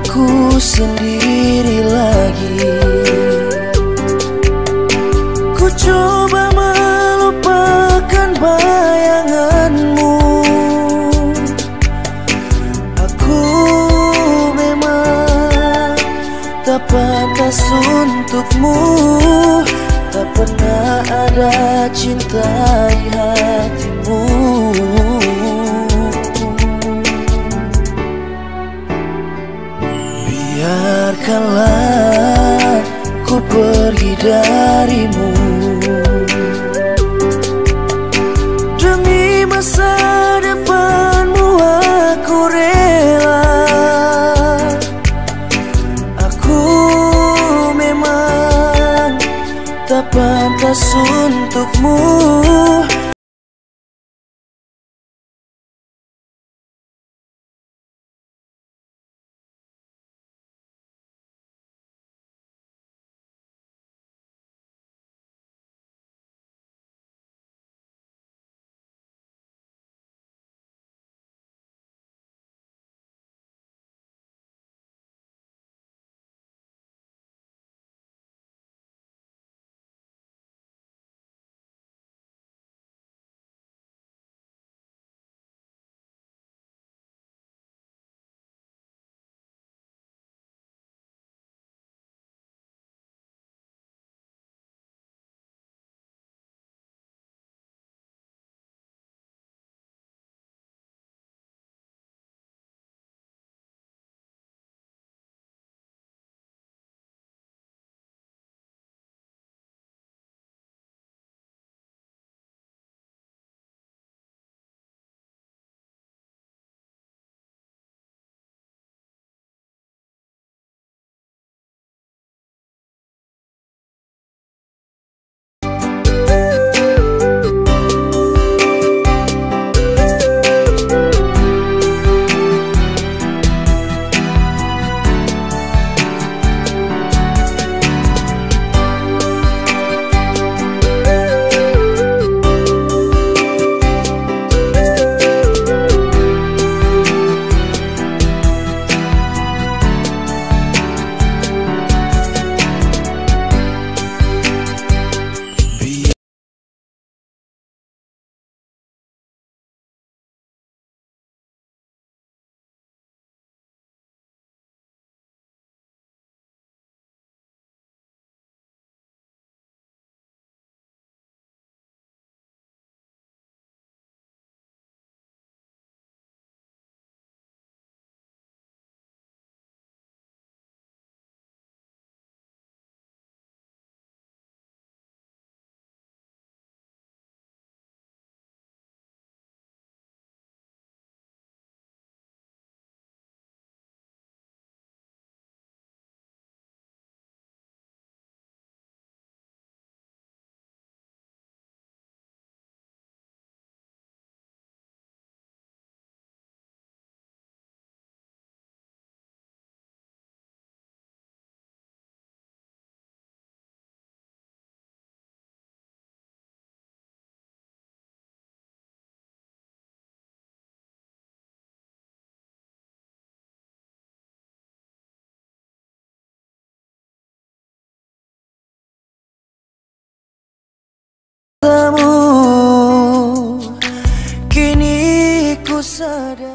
aku sendiri lagi. Ku coba melupakan bayanganmu. Aku memang tak pantas untukmu. Tak pernah ada cinta di hatimu. Biarkanlah ku pergi darimu i don't ada